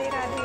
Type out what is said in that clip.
Radhe Radhe